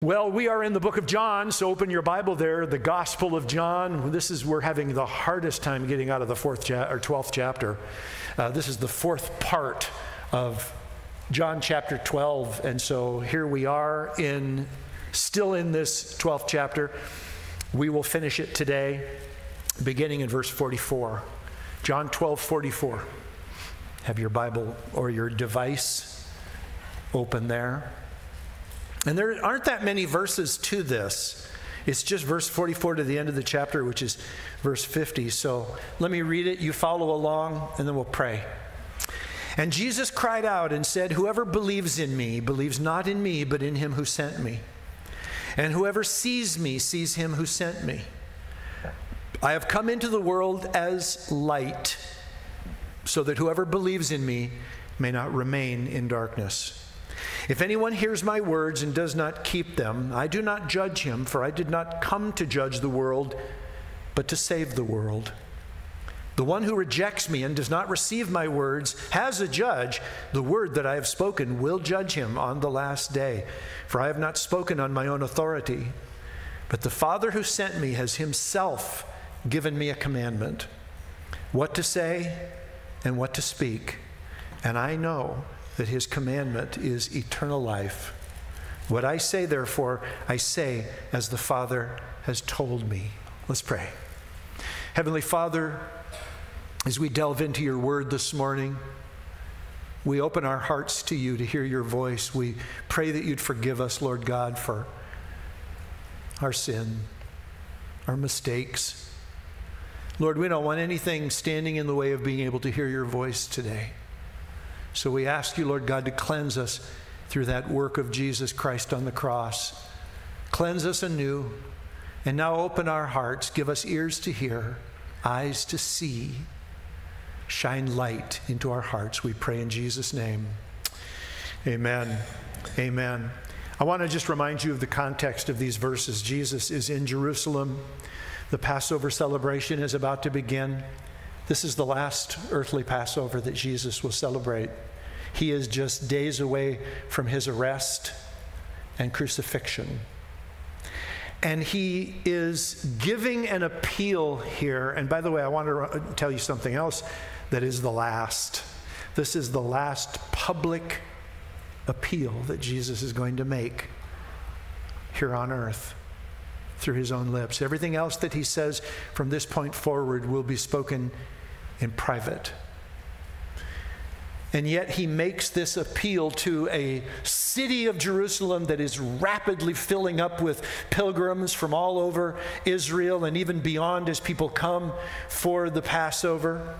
Well, we are in the book of John, so open your Bible there, the Gospel of John. This is we're having the hardest time getting out of the fourth cha- or twelfth chapter. Uh, this is the fourth part of John chapter 12, and so here we are in still in this 12th chapter. We will finish it today, beginning in verse 44. John 12, 44. Have your Bible or your device open there. And there aren't that many verses to this. It's just verse 44 to the end of the chapter, which is verse 50. So let me read it. You follow along, and then we'll pray. And Jesus cried out and said, Whoever believes in me believes not in me, but in him who sent me. And whoever sees me sees him who sent me. I have come into the world as light, so that whoever believes in me may not remain in darkness. If anyone hears my words and does not keep them, I do not judge him, for I did not come to judge the world, but to save the world. The one who rejects me and does not receive my words has a judge. The word that I have spoken will judge him on the last day. For I have not spoken on my own authority, but the Father who sent me has himself given me a commandment what to say and what to speak. And I know that his commandment is eternal life. What I say, therefore, I say as the Father has told me. Let's pray. Heavenly Father, as we delve into your word this morning, we open our hearts to you to hear your voice. We pray that you'd forgive us, Lord God, for our sin, our mistakes. Lord, we don't want anything standing in the way of being able to hear your voice today. So we ask you, Lord God, to cleanse us through that work of Jesus Christ on the cross. Cleanse us anew, and now open our hearts, give us ears to hear, eyes to see. Shine light into our hearts, we pray in Jesus' name. Amen. Amen. I want to just remind you of the context of these verses. Jesus is in Jerusalem. The Passover celebration is about to begin. This is the last earthly Passover that Jesus will celebrate. He is just days away from his arrest and crucifixion. And he is giving an appeal here. And by the way, I want to tell you something else that is the last. This is the last public appeal that Jesus is going to make here on earth through his own lips. Everything else that he says from this point forward will be spoken in private. And yet he makes this appeal to a city of Jerusalem that is rapidly filling up with pilgrims from all over Israel and even beyond as people come for the Passover.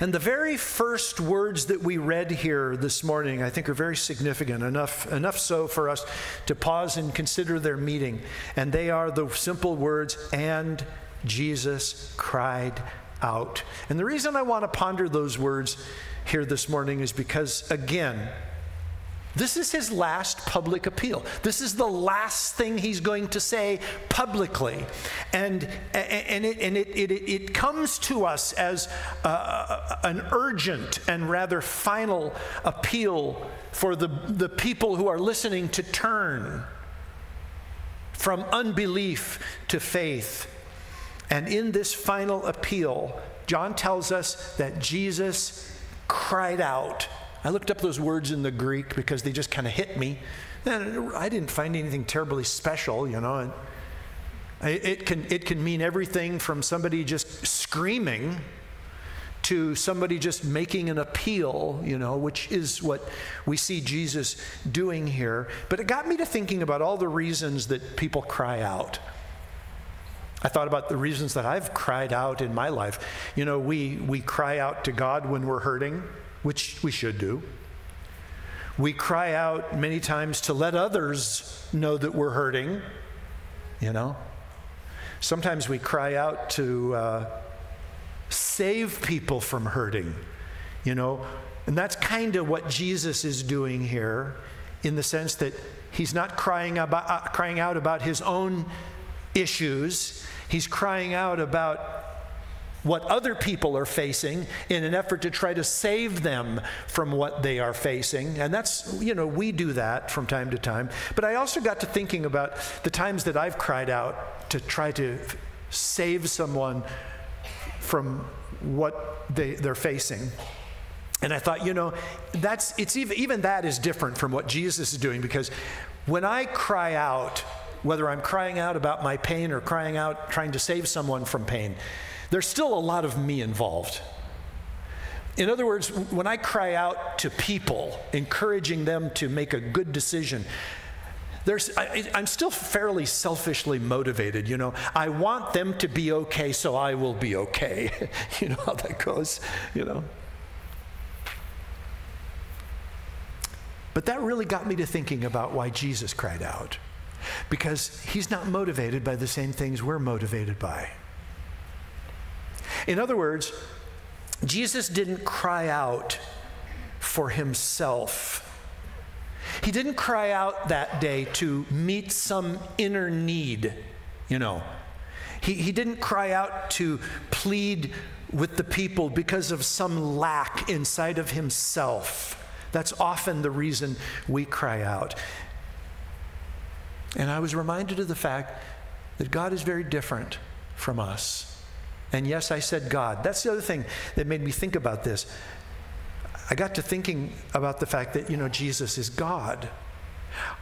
And the very first words that we read here this morning, I think, are very significant, enough, enough so for us to pause and consider their meaning. And they are the simple words, and Jesus cried out. And the reason I want to ponder those words here this morning is because, again, this is his last public appeal. This is the last thing he's going to say publicly. And, and, it, and it, it, it comes to us as uh, an urgent and rather final appeal for the, the people who are listening to turn from unbelief to faith. And in this final appeal, John tells us that Jesus cried out. I looked up those words in the Greek because they just kind of hit me. And I didn't find anything terribly special, you know. It can, it can mean everything from somebody just screaming to somebody just making an appeal, you know, which is what we see Jesus doing here. But it got me to thinking about all the reasons that people cry out. I thought about the reasons that I've cried out in my life. You know, we, we cry out to God when we're hurting, which we should do. We cry out many times to let others know that we're hurting, you know. Sometimes we cry out to uh, save people from hurting, you know. And that's kind of what Jesus is doing here in the sense that he's not crying, about, uh, crying out about his own issues. He's crying out about what other people are facing in an effort to try to save them from what they are facing. And that's, you know, we do that from time to time. But I also got to thinking about the times that I've cried out to try to save someone from what they, they're facing. And I thought, you know, that's it's even even that is different from what Jesus is doing because when I cry out, whether I'm crying out about my pain or crying out trying to save someone from pain, there's still a lot of me involved. In other words, when I cry out to people, encouraging them to make a good decision, there's, I, am still fairly selfishly motivated. You know, I want them to be okay, so I will be okay. you know how that goes, you know. But that really got me to thinking about why Jesus cried out. Because he's not motivated by the same things we're motivated by. In other words, Jesus didn't cry out for himself. He didn't cry out that day to meet some inner need, you know. He, he didn't cry out to plead with the people because of some lack inside of himself. That's often the reason we cry out. And I was reminded of the fact that God is very different from us. And yes, I said God. That's the other thing that made me think about this. I got to thinking about the fact that, you know, Jesus is God.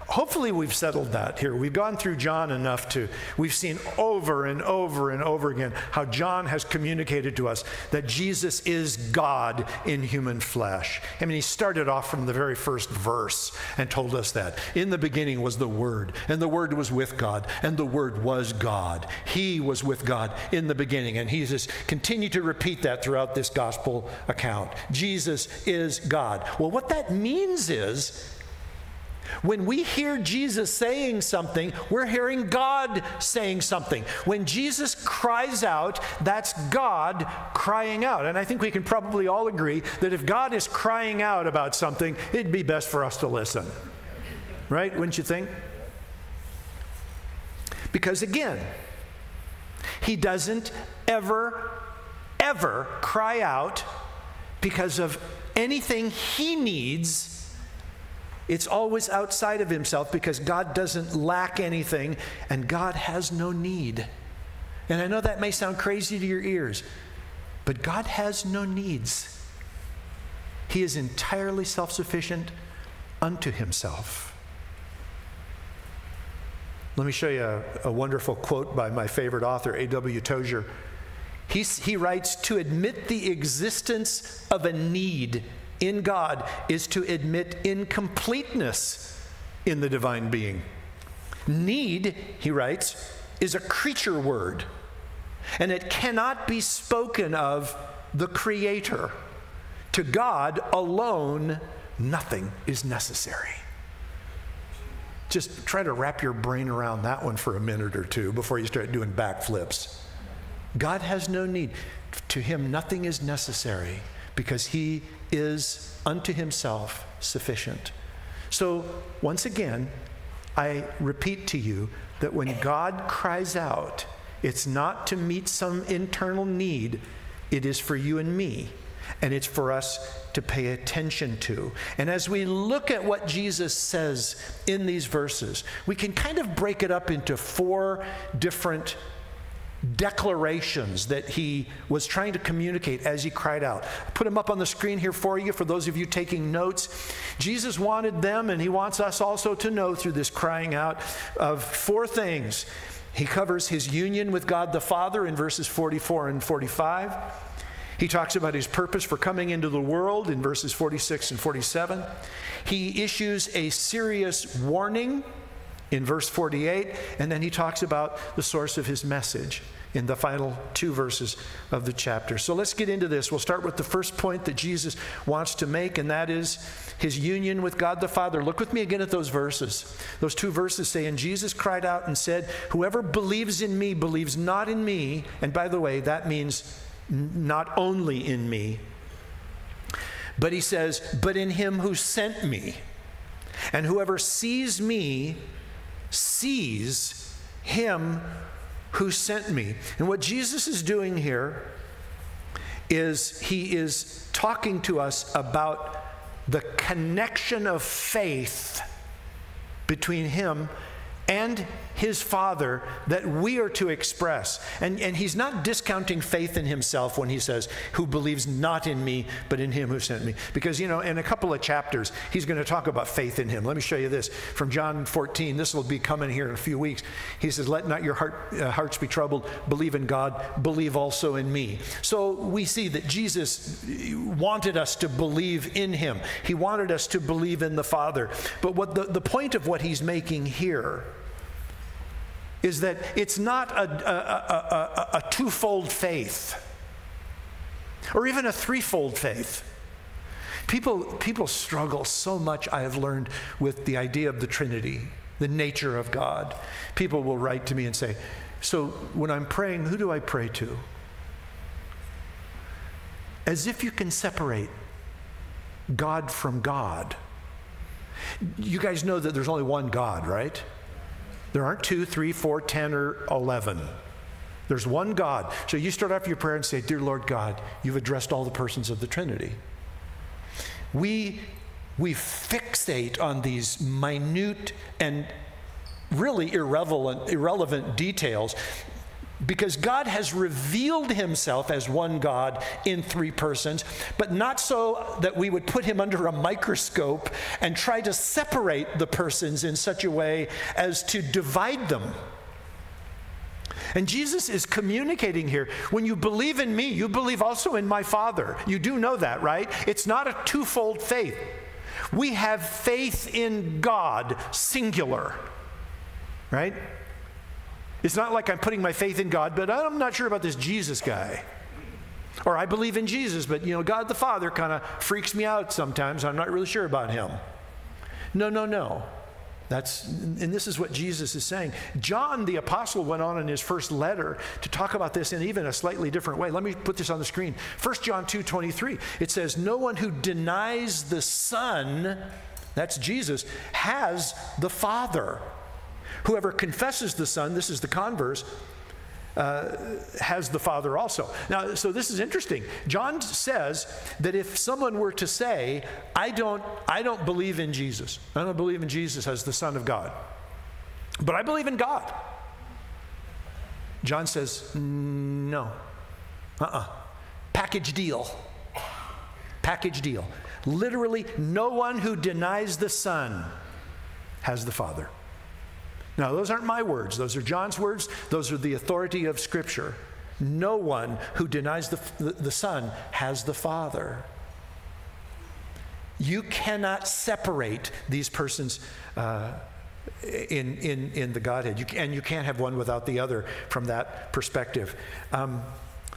Hopefully, we've settled that here. We've gone through John enough to, we've seen over and over and over again how John has communicated to us that Jesus is God in human flesh. I mean, he started off from the very first verse and told us that. In the beginning was the Word, and the Word was with God, and the Word was God. He was with God in the beginning. And he just continued to repeat that throughout this gospel account. Jesus is God. Well, what that means is, when we hear Jesus saying something, we're hearing God saying something. When Jesus cries out, that's God crying out. And I think we can probably all agree that if God is crying out about something, it'd be best for us to listen. Right? Wouldn't you think? Because again, he doesn't ever, ever cry out because of anything he needs it's always outside of himself because God doesn't lack anything and God has no need. And I know that may sound crazy to your ears, but God has no needs. He is entirely self sufficient unto himself. Let me show you a, a, wonderful quote by my favorite author, A.W. Tozer. He, he writes To admit the existence of a need in God is to admit incompleteness in the divine being. Need, he writes, is a creature word, and it cannot be spoken of the Creator. To God alone, nothing is necessary. Just try to wrap your brain around that one for a minute or two before you start doing backflips. God has no need. To him, nothing is necessary because he is unto himself sufficient. So, once again, I repeat to you that when God cries out, it's not to meet some internal need, it is for you and me. And it's for us to pay attention to. And as we look at what Jesus says in these verses, we can kind of break it up into four different declarations that he was trying to communicate as he cried out. Put them up on the screen here for you for those of you taking notes. Jesus wanted them, and he wants us also to know through this crying out of four things. He covers his union with God the Father in verses 44 and 45. He talks about his purpose for coming into the world in verses 46 and 47. He issues a serious warning in verse 48, and then he talks about the source of his message in the final two verses of the chapter. So let's get into this. We'll start with the first point that Jesus wants to make, and that is his union with God the Father. Look with me again at those verses. Those two verses say, And Jesus cried out and said, Whoever believes in me believes not in me. And by the way, that means not only in me, but he says, But in him who sent me. And whoever sees me sees him who sent me. And what Jesus is doing here is he is talking to us about the connection of faith between him and his Father that we are to express. And, and he's not discounting faith in himself when he says, Who believes not in me, but in him who sent me. Because, you know, in a couple of chapters, he's going to talk about faith in him. Let me show you this from John 14. This will be coming here in a few weeks. He says, Let not your heart, uh, hearts be troubled. Believe in God, believe also in me. So we see that Jesus wanted us to believe in him, he wanted us to believe in the Father. But what the, the point of what he's making here is that it's not a, a, a, a twofold faith or even a threefold faith. People, people struggle so much, I have learned, with the idea of the Trinity, the nature of God. People will write to me and say, So when I'm praying, who do I pray to? As if you can separate God from God. You guys know that there's only one God, right? There aren't two, three, four, ten, or 11. There's one God. So you start off your prayer and say, Dear Lord God, you've addressed all the persons of the Trinity. We, we fixate on these minute and really irrelevant, irrelevant details because God has revealed himself as one God in three persons, but not so that we would put him under a microscope and try to separate the persons in such a way as to divide them. And Jesus is communicating here. When you believe in me, you believe also in my Father. You do know that, right? It's not a twofold faith. We have faith in God, singular, right? It's not like I'm putting my faith in God, but I'm not sure about this Jesus guy. Or I believe in Jesus, but you know, God the Father kind of freaks me out sometimes. I'm not really sure about him. No, no, no. That's, and this is what Jesus is saying. John the apostle went on in his first letter to talk about this in even a slightly different way. Let me put this on the screen. 1 John 2 23. It says, No one who denies the Son, that's Jesus, has the Father. Whoever confesses the Son, this is the converse, uh, has the Father also. Now, so this is interesting. John says that if someone were to say, I don't, I don't believe in Jesus, I don't believe in Jesus as the Son of God, but I believe in God. John says, no. Uh uh-uh. uh Package deal. Package deal. Literally, no one who denies the Son has the Father. Now, those aren't my words, those are John's words, those are the authority of Scripture. No one who denies the, the, the Son has the Father. You cannot separate these persons uh, in, in, in the Godhead, you, and you can't have one without the other from that perspective. Um,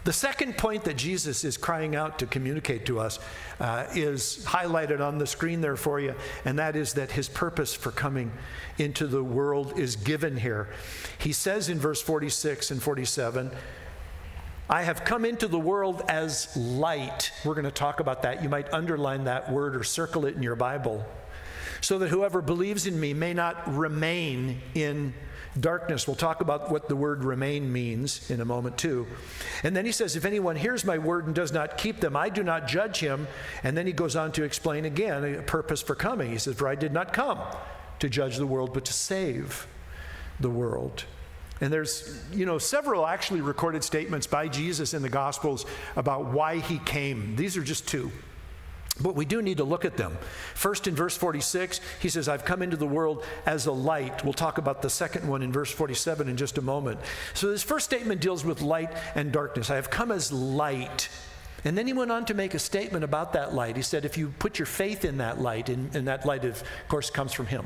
the second point that Jesus is crying out to communicate to us uh, is highlighted on the screen there for you, and that is that his purpose for coming into the world is given here. He says in verse 46 and 47, I have come into the world as light. We're going to talk about that. You might underline that word or circle it in your Bible. So that whoever believes in me may not remain in darkness. We'll talk about what the word remain means in a moment, too. And then he says, If anyone hears my word and does not keep them, I do not judge him. And then he goes on to explain again a purpose for coming. He says, For I did not come to judge the world, but to save the world. And there's, you know, several actually recorded statements by Jesus in the Gospels about why he came. These are just two. But we do need to look at them. First, in verse 46, he says, I've come into the world as a light. We'll talk about the second one in verse 47 in just a moment. So, this first statement deals with light and darkness. I have come as light. And then he went on to make a statement about that light. He said, If you put your faith in that light, and, and that light, of course, comes from him,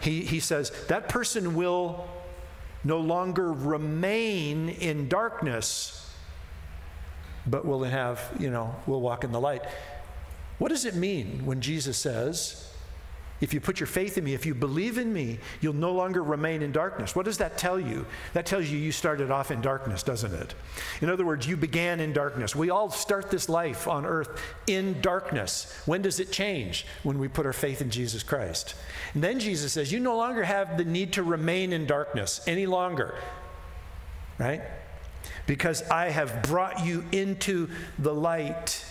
he, he says, that person will no longer remain in darkness, but will have, you know, will walk in the light. What does it mean when Jesus says, if you put your faith in me, if you believe in me, you'll no longer remain in darkness. What does that tell you? That tells you you started off in darkness, doesn't it? In other words, you began in darkness. We all start this life on earth in darkness. When does it change? When we put our faith in Jesus Christ. And then Jesus says, You no longer have the need to remain in darkness any longer. Right? because I have brought you into the light.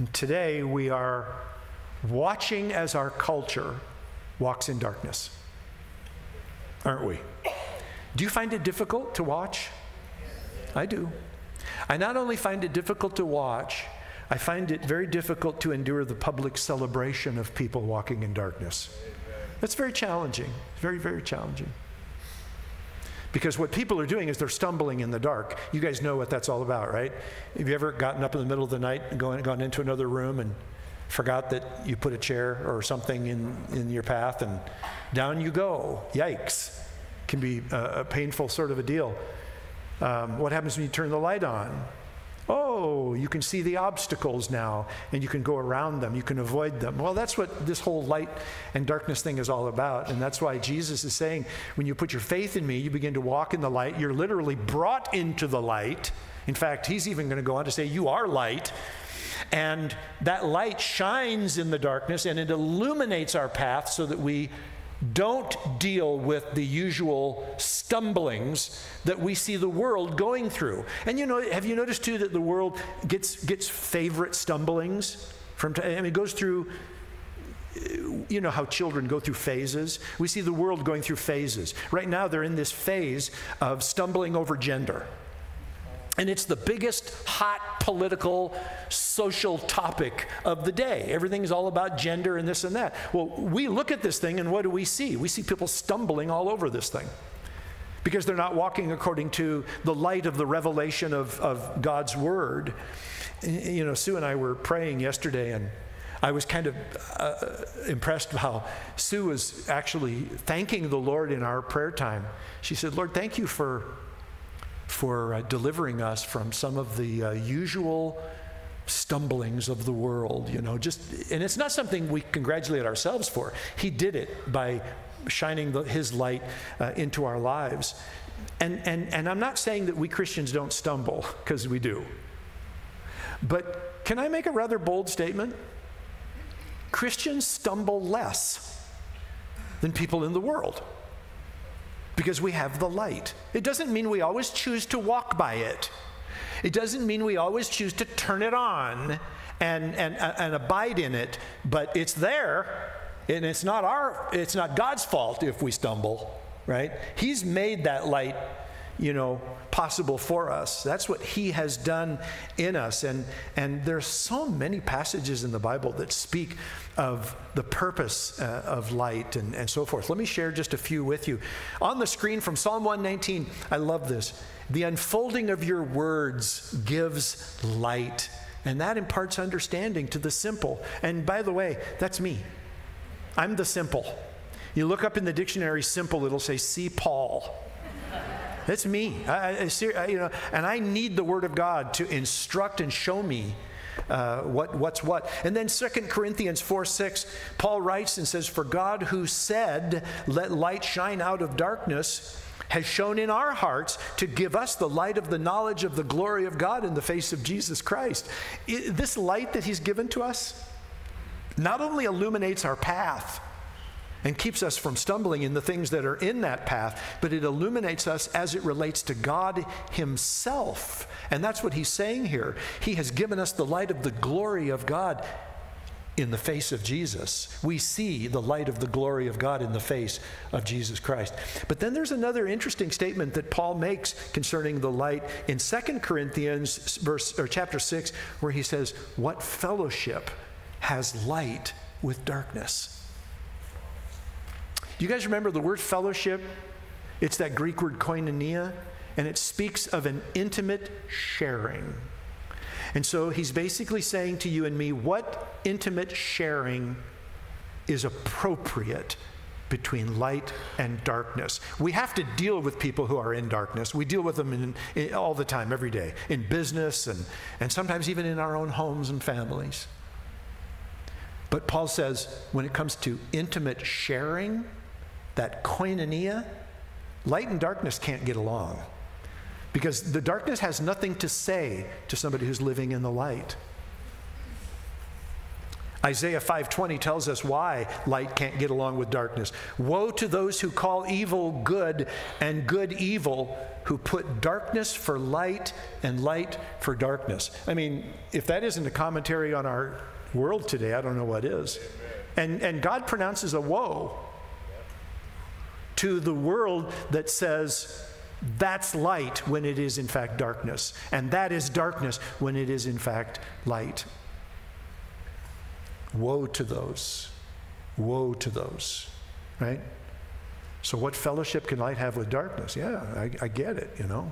And today we are watching as our culture walks in darkness, aren't we? Do you find it difficult to watch? I do. I not only find it difficult to watch, I find it very difficult to endure the public celebration of people walking in darkness. That's very challenging, very, very challenging. Because what people are doing is they're stumbling in the dark. You guys know what that's all about, right? Have you ever gotten up in the middle of the night and gone, gone into another room and forgot that you put a chair or something in, in your path and down you go? Yikes. Can be a, a painful sort of a deal. Um, what happens when you turn the light on? Oh, you can see the obstacles now and you can go around them, you can avoid them. Well, that's what this whole light and darkness thing is all about. And that's why Jesus is saying when you put your faith in me, you begin to walk in the light. You're literally brought into the light. In fact, he's even going to go on to say, You are light. And that light shines in the darkness and it illuminates our path so that we don't deal with the usual stumblings that we see the world going through. And you know, have you noticed too that the world gets gets favorite stumblings from I mean it goes through you know how children go through phases. We see the world going through phases. Right now they're in this phase of stumbling over gender. And it's the biggest hot political, social topic of the day. Everything's all about gender and this and that. Well, we look at this thing and what do we see? We see people stumbling all over this thing because they're not walking according to the light of the revelation of, of God's word. You know, Sue and I were praying yesterday and I was kind of uh, impressed how Sue was actually thanking the Lord in our prayer time. She said, Lord, thank you for for uh, delivering us from some of the uh, usual stumblings of the world, you know, just, and it's not something we congratulate ourselves for. He did it by shining the, his light uh, into our lives. And, and, and I'm not saying that we Christians don't stumble, because we do. But can I make a rather bold statement? Christians stumble less than people in the world because we have the light. It doesn't mean we always choose to walk by it. It doesn't mean we always choose to turn it on and, and, and abide in it, but it's there. And it's not our, it's not God's fault if we stumble, right? He's made that light you know, possible for us. That's what he has done in us. And, and there's so many passages in the Bible that speak of the purpose uh, of light and, and so forth. Let me share just a few with you. On the screen from Psalm 119, I love this. The unfolding of your words gives light, and that imparts understanding to the simple. And by the way, that's me. I'm the simple. You look up in the dictionary simple, it'll say, see Paul. That's me. I, I, you know, and I need the Word of God to instruct and show me uh, what, what's what. And then 2 Corinthians 4 6, Paul writes and says, For God who said, Let light shine out of darkness, has shone in our hearts to give us the light of the knowledge of the glory of God in the face of Jesus Christ. It, this light that He's given to us not only illuminates our path, and keeps us from stumbling in the things that are in that path, but it illuminates us as it relates to God Himself. And that's what He's saying here. He has given us the light of the glory of God in the face of Jesus. We see the light of the glory of God in the face of Jesus Christ. But then there's another interesting statement that Paul makes concerning the light in 2 Corinthians verse or chapter 6 where he says, "What fellowship has light with darkness?" Do you guys remember the word fellowship? It's that Greek word koinonia, and it speaks of an intimate sharing. And so he's basically saying to you and me, what intimate sharing is appropriate between light and darkness. We have to deal with people who are in darkness. We deal with them in, in, all the time, every day, in business and, and sometimes even in our own homes and families. But Paul says when it comes to intimate sharing, that koinonia, light and darkness can't get along because the darkness has nothing to say to somebody who's living in the light. Isaiah 5:20 tells us why light can't get along with darkness. Woe to those who call evil good and good evil, who put darkness for light and light for darkness. I mean, if that isn't a commentary on our world today, I don't know what is. And and God pronounces a woe to the world that says that's light when it is in fact darkness, and that is darkness when it is in fact light. Woe to those. Woe to those, right? So, what fellowship can light have with darkness? Yeah, I, I get it, you know.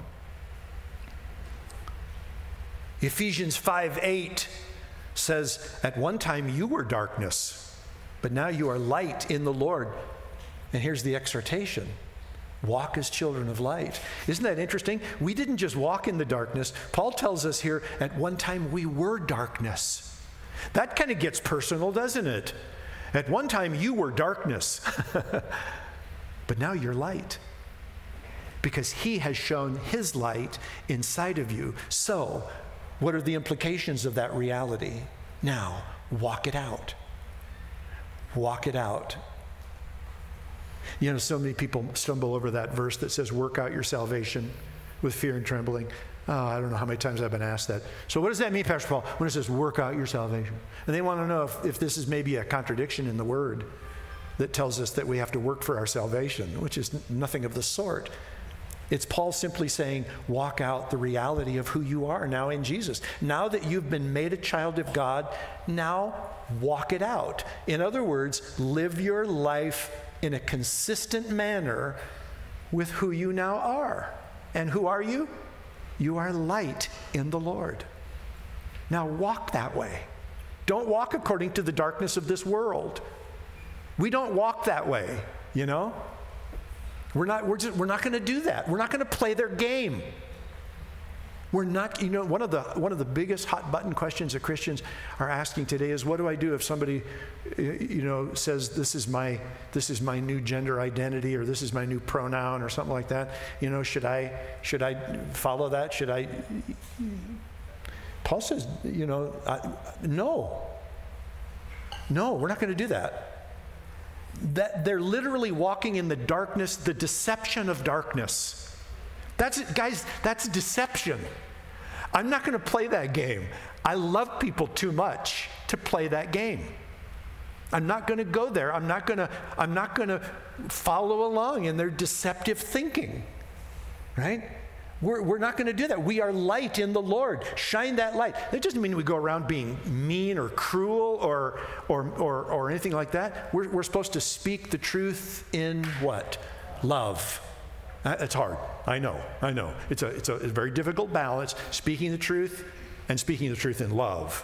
Ephesians 5 8 says, At one time you were darkness, but now you are light in the Lord. And here's the exhortation walk as children of light. Isn't that interesting? We didn't just walk in the darkness. Paul tells us here, at one time we were darkness. That kind of gets personal, doesn't it? At one time, you were darkness, but now you're light because He has shown His light inside of you. So, what are the implications of that reality? Now, walk it out. Walk it out. You know, so many people stumble over that verse that says, Work out your salvation with fear and trembling. Oh, I don't know how many times I've been asked that. So, what does that mean, Pastor Paul, when it says work out your salvation? And they want to know if, if this is maybe a contradiction in the word that tells us that we have to work for our salvation, which is nothing of the sort. It's Paul simply saying, walk out the reality of who you are now in Jesus. Now that you've been made a child of God, now walk it out. In other words, live your life in a consistent manner with who you now are. And who are you? You are light in the Lord. Now walk that way. Don't walk according to the darkness of this world. We don't walk that way, you know? We're not, we're just, we're not going to do that. We're not going to play their game. We're not, you know, one of the one of the biggest hot button questions that Christians are asking today is, what do I do if somebody, you know, says this is my this is my new gender identity or this is my new pronoun or something like that? You know, should I should I follow that? Should I? Paul says, you know, I, no, no, we're not going to do that. That they're literally walking in the darkness, the deception of darkness. That's guys, that's deception. I'm not going to play that game. I love people too much to play that game. I'm not going to go there. I'm not going to I'm not going to follow along in their deceptive thinking. Right? We're, we're not going to do that. We are light in the Lord. Shine that light. That doesn't mean we go around being mean or cruel or, or, or, or anything like that. We're, we're supposed to speak the truth in what? Love. That's hard. I know. I know. It's a, it's a, a very difficult balance, speaking the truth and speaking the truth in love.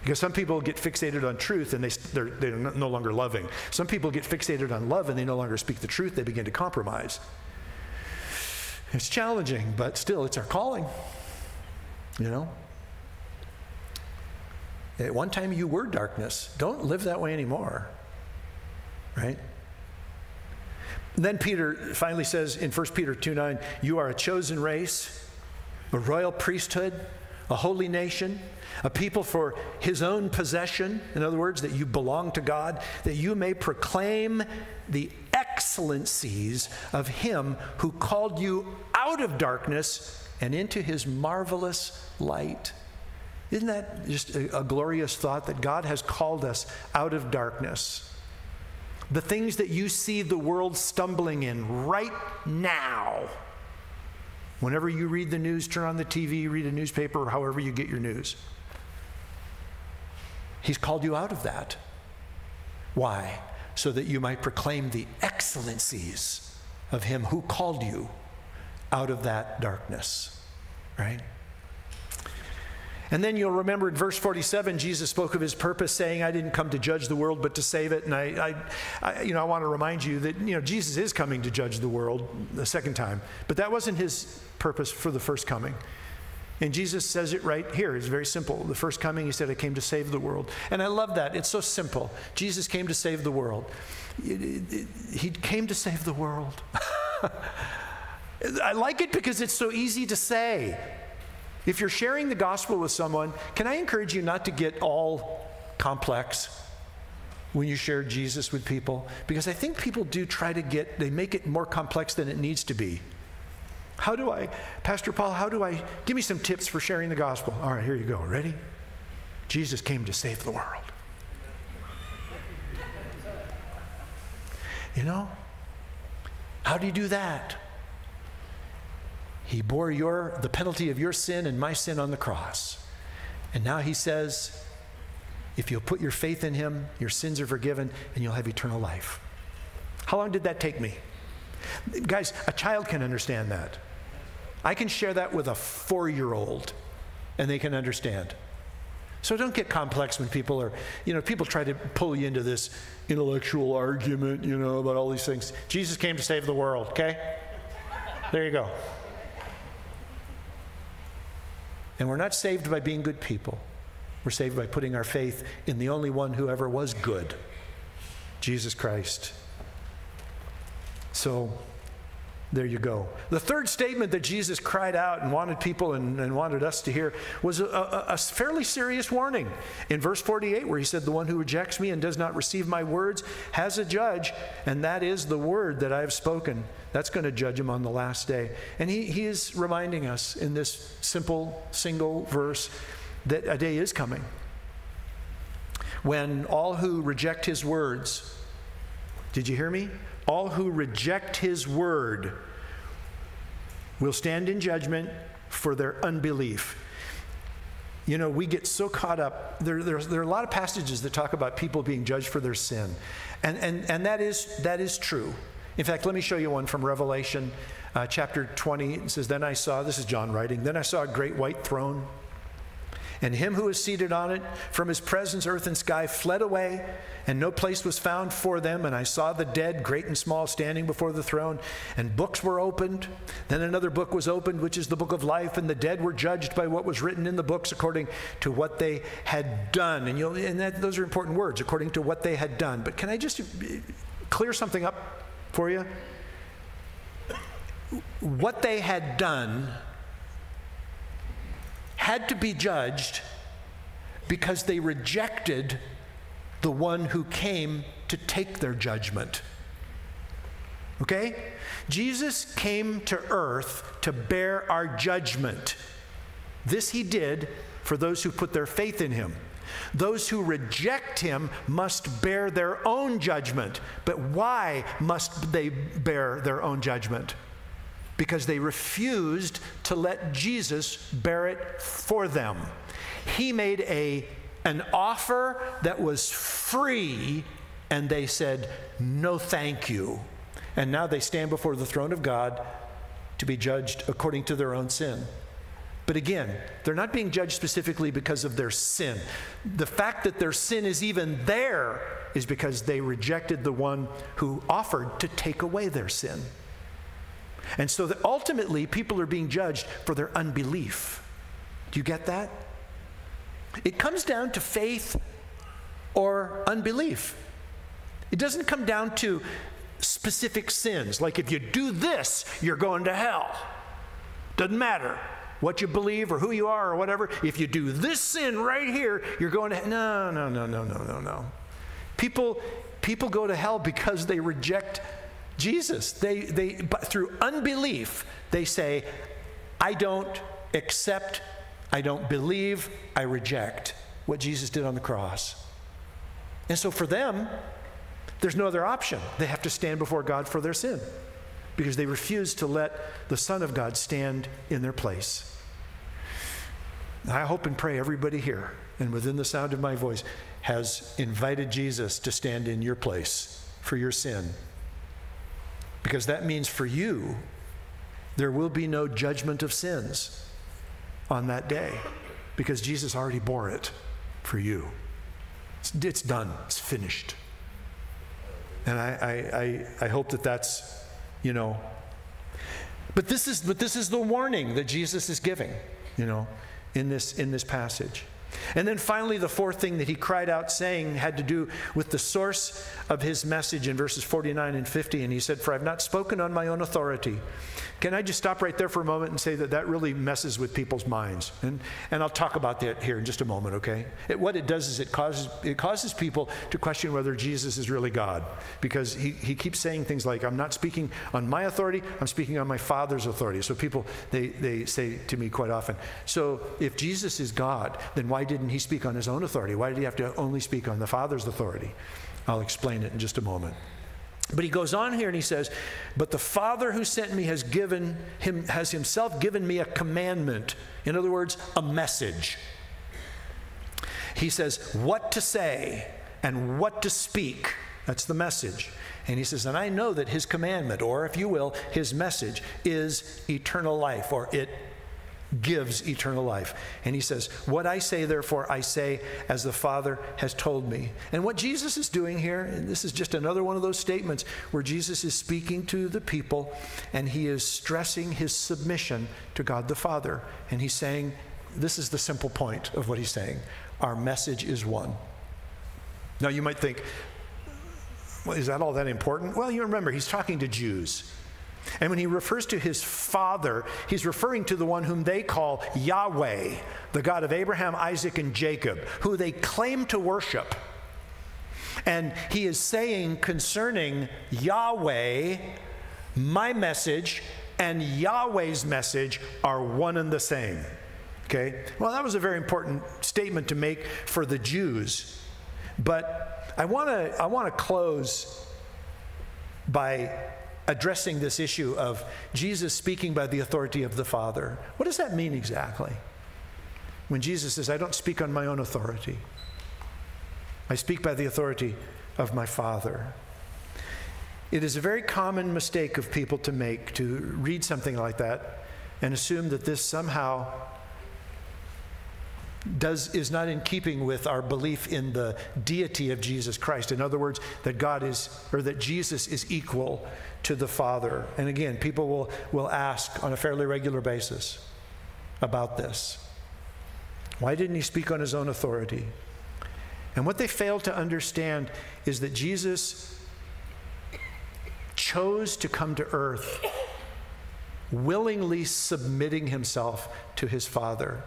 Because some people get fixated on truth and they, they're, they're no longer loving. Some people get fixated on love and they no longer speak the truth, they begin to compromise. It's challenging, but still, it's our calling. You know? At one time, you were darkness. Don't live that way anymore. Right? Then Peter finally says in 1 Peter 2 9, You are a chosen race, a royal priesthood, a holy nation, a people for his own possession. In other words, that you belong to God, that you may proclaim the excellencies of him who called you out of darkness and into his marvelous light. Isn't that just a, a glorious thought that God has called us out of darkness? The things that you see the world stumbling in right now. Whenever you read the news, turn on the TV, read a newspaper, or however you get your news. He's called you out of that. Why? So that you might proclaim the excellencies of Him who called you out of that darkness, right? And then you'll remember in verse 47, Jesus spoke of his purpose, saying, I didn't come to judge the world, but to save it. And I, I, I, you know, I want to remind you that, you know, Jesus is coming to judge the world the second time, but that wasn't his purpose for the first coming. And Jesus says it right here. It's very simple. The first coming, he said, I came to save the world. And I love that. It's so simple. Jesus came to save the world. He came to save the world. I like it because it's so easy to say. If you're sharing the gospel with someone, can I encourage you not to get all complex when you share Jesus with people? Because I think people do try to get, they make it more complex than it needs to be. How do I, Pastor Paul, how do I, give me some tips for sharing the gospel. All right, here you go. Ready? Jesus came to save the world. You know? How do you do that? He bore your, the penalty of your sin and my sin on the cross. And now he says, if you'll put your faith in him, your sins are forgiven and you'll have eternal life. How long did that take me? Guys, a child can understand that. I can share that with a four year old and they can understand. So don't get complex when people are, you know, people try to pull you into this intellectual argument, you know, about all these things. Jesus came to save the world, okay? There you go. And we're not saved by being good people. We're saved by putting our faith in the only one who ever was good, Jesus Christ. So, there you go. The third statement that Jesus cried out and wanted people and, and wanted us to hear was a, a, a, fairly serious warning. In verse 48, where he said, The one who rejects me and does not receive my words has a judge, and that is the word that I have spoken. That's going to judge him on the last day. And he, he is reminding us in this simple, single verse that a day is coming when all who reject his words, did you hear me? All who reject his word will stand in judgment for their unbelief. You know, we get so caught up. There, there, there, are a lot of passages that talk about people being judged for their sin. And, and, and that, is, that is true. In fact, let me show you one from Revelation uh, chapter 20. It says, Then I saw, this is John writing, then I saw a great white throne and him who was seated on it from his presence, earth and sky fled away, and no place was found for them. And I saw the dead, great and small, standing before the throne, and books were opened. Then another book was opened, which is the book of life, and the dead were judged by what was written in the books according to what they had done. And, you'll, and that, those are important words, according to what they had done. But can I just clear something up for you? What they had done had to be judged because they rejected the one who came to take their judgment. Okay? Jesus came to earth to bear our judgment. This he did for those who put their faith in him. Those who reject him must bear their own judgment. But why must they bear their own judgment? Because they refused to let Jesus bear it for them. He made a, an offer that was free, and they said, No, thank you. And now they stand before the throne of God to be judged according to their own sin. But again, they're not being judged specifically because of their sin. The fact that their sin is even there is because they rejected the one who offered to take away their sin. And so that ultimately, people are being judged for their unbelief. Do you get that? It comes down to faith or unbelief. It doesn't come down to specific sins, like if you do this, you're going to hell. Doesn't matter what you believe or who you are or whatever. If you do this sin right here, you're going to no, no, no, no, no, no, no. People, people go to hell because they reject Jesus. They, they, but through unbelief, they say, I don't accept, I don't believe, I reject what Jesus did on the cross. And so for them, there's no other option. They have to stand before God for their sin because they refuse to let the Son of God stand in their place. I hope and pray everybody here and within the sound of my voice has invited Jesus to stand in your place for your sin because that means for you, there will be no judgment of sins on that day because Jesus already bore it for you. It's, it's done, it's finished. And I, I, I, I hope that that's, you know, but this is but this is the warning that Jesus is giving, you know, in this in this passage. And then finally, the fourth thing that he cried out saying had to do with the source of his message in verses 49 and 50. And he said, For I've not spoken on my own authority. Can I just stop right there for a moment and say that that really messes with people's minds? And, and I'll talk about that here in just a moment, okay? It, what it does is it causes, it causes people to question whether Jesus is really God. Because he, he keeps saying things like, I'm not speaking on my authority, I'm speaking on my Father's authority. So people, they, they say to me quite often, So if Jesus is God, then why didn't he speak on his own authority? Why did he have to only speak on the Father's authority? I'll explain it in just a moment. But he goes on here and he says, But the Father who sent me has given him has himself given me a commandment. In other words, a message. He says, what to say and what to speak. That's the message. And he says, and I know that his commandment, or if you will, his message, is eternal life, or it gives eternal life. And he says, What I say, therefore, I say as the Father has told me. And what Jesus is doing here, and this is just another one of those statements where Jesus is speaking to the people and he is stressing his submission to God the Father. And he's saying, This is the simple point of what he's saying. Our message is one. Now you might think, well, is that all that important? Well, you remember, he's talking to Jews. And when he refers to his father, he's referring to the one whom they call Yahweh, the God of Abraham, Isaac, and Jacob, who they claim to worship. And he is saying concerning Yahweh, my message and Yahweh's message are one and the same. Okay? Well, that was a very important statement to make for the Jews. But I want to I want to close by addressing this issue of Jesus speaking by the authority of the Father. What does that mean exactly? When Jesus says, I don't speak on my own authority, I speak by the authority of my Father. It is a very common mistake of people to make to read something like that and assume that this somehow does, is not in keeping with our belief in the deity of Jesus Christ. In other words, that God is, or that Jesus is equal to the Father. And again, people will, will ask on a fairly regular basis about this. Why didn't he speak on his own authority? And what they fail to understand is that Jesus chose to come to earth willingly submitting himself to his Father.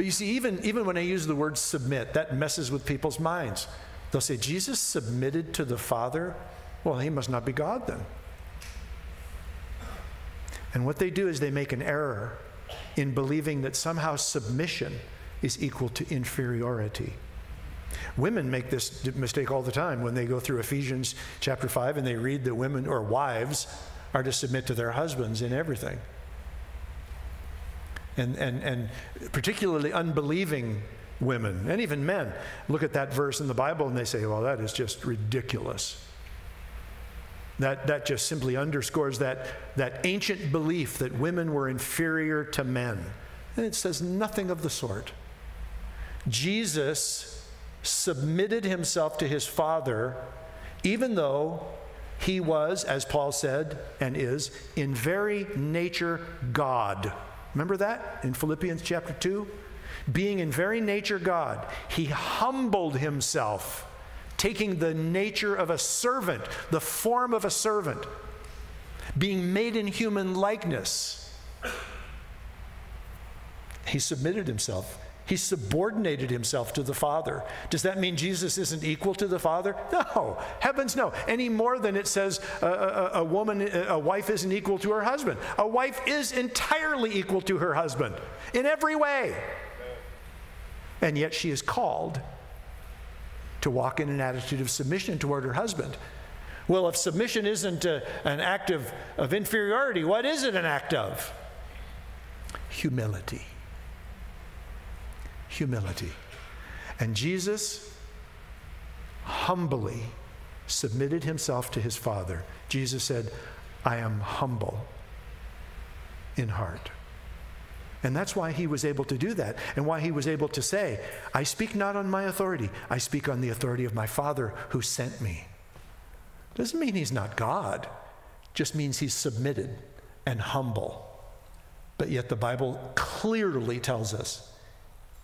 But you see, even, even when I use the word submit, that messes with people's minds. They'll say, Jesus submitted to the Father? Well, he must not be God then. And what they do is they make an error in believing that somehow submission is equal to inferiority. Women make this mistake all the time when they go through Ephesians chapter 5 and they read that women or wives are to submit to their husbands in everything and, and, and particularly unbelieving women and even men look at that verse in the Bible and they say, well, that is just ridiculous. That, that just simply underscores that, that ancient belief that women were inferior to men. And it says nothing of the sort. Jesus submitted himself to his Father, even though he was, as Paul said and is, in very nature God. Remember that in Philippians chapter 2? Being in very nature God, he humbled himself, taking the nature of a servant, the form of a servant, being made in human likeness. He submitted himself he subordinated himself to the Father. Does that mean Jesus isn't equal to the Father? No, heavens no. Any more than it says a, a, a woman, a wife isn't equal to her husband. A wife is entirely equal to her husband in every way. And yet she is called to walk in an attitude of submission toward her husband. Well, if submission isn't a, an act of, of inferiority, what is it an act of? Humility humility. And Jesus humbly submitted himself to his Father. Jesus said, I am humble in heart. And that's why he was able to do that, and why he was able to say, I speak not on my authority, I speak on the authority of my Father who sent me. Doesn't mean he's not God, just means he's submitted and humble. But yet the Bible clearly tells us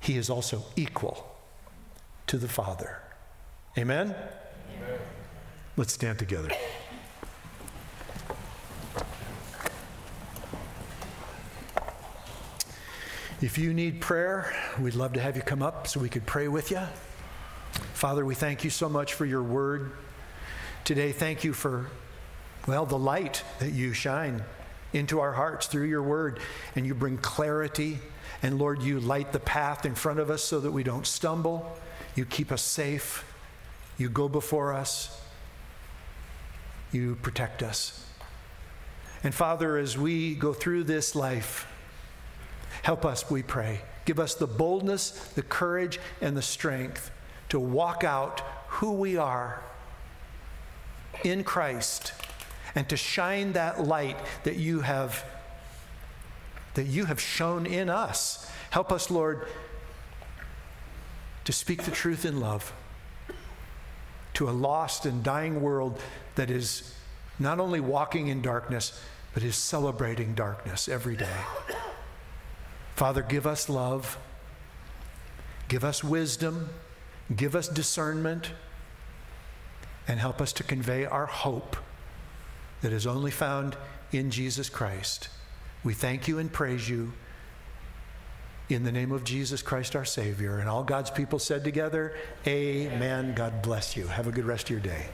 he is also equal to the Father. Amen? Amen. Let's stand together. If you need prayer, we'd love to have you come up so we could pray with you. Father, we thank you so much for your word. Today, thank you for, well, the light that you shine into our hearts through your word, and you bring clarity. And Lord, you light the path in front of us so that we don't stumble. You keep us safe. You go before us. You protect us. And Father, as we go through this life, help us, we pray. Give us the boldness, the courage, and the strength to walk out who we are in Christ and to shine that light that you have that you have shone in us. Help us, Lord, to speak the truth in love to a lost and dying world that is not only walking in darkness, but is celebrating darkness every day. Father, give us love, give us wisdom, give us discernment, and help us to convey our hope that is only found in Jesus Christ. We thank you and praise you in the name of Jesus Christ our Savior. And all God's people said together, Amen. God bless you. Have a good rest of your day.